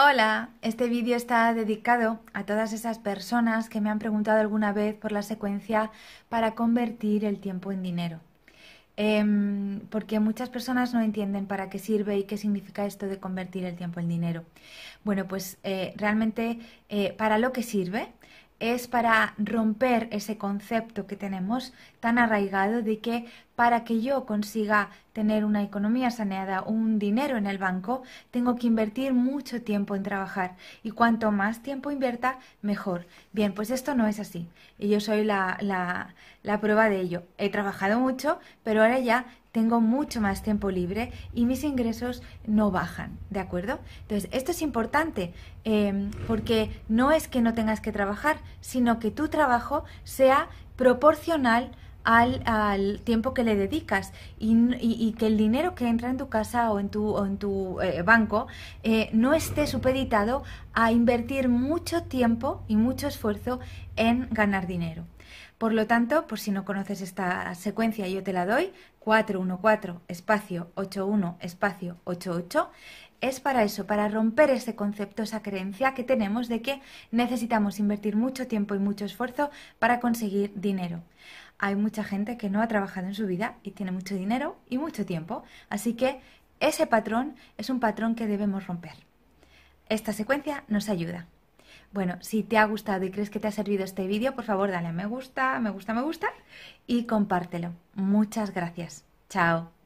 Hola, este vídeo está dedicado a todas esas personas que me han preguntado alguna vez por la secuencia para convertir el tiempo en dinero. Em, porque muchas personas no entienden para qué sirve y qué significa esto de convertir el tiempo en dinero. Bueno, pues eh, realmente eh, para lo que sirve es para romper ese concepto que tenemos tan arraigado de que para que yo consiga tener una economía saneada, un dinero en el banco, tengo que invertir mucho tiempo en trabajar y cuanto más tiempo invierta, mejor. Bien, pues esto no es así y yo soy la, la, la prueba de ello. He trabajado mucho, pero ahora ya tengo mucho más tiempo libre y mis ingresos no bajan, ¿de acuerdo? Entonces, esto es importante em, porque no es que no tengas que trabajar, sino que tu trabajo sea proporcional al, tiempo que le dedicas y, que el dinero que entra en tu casa o en tu, en tu eh, banco eh, no esté supeditado a invertir mucho tiempo y mucho esfuerzo en ganar dinero. Por lo tanto, por si no conoces esta secuencia, yo te la doy, 414 espacio 81 espacio 88, es para eso, para romper ese concepto, esa creencia que tenemos de que necesitamos invertir mucho tiempo y mucho esfuerzo para conseguir dinero. Hay mucha gente que no ha trabajado en su vida y tiene mucho dinero y mucho tiempo, así que ese patrón es un patrón que debemos romper. Esta secuencia nos ayuda. Bueno, si te ha gustado y crees que te ha servido este vídeo, por favor dale a me gusta, me gusta, me gusta y compártelo. Muchas gracias. Chao.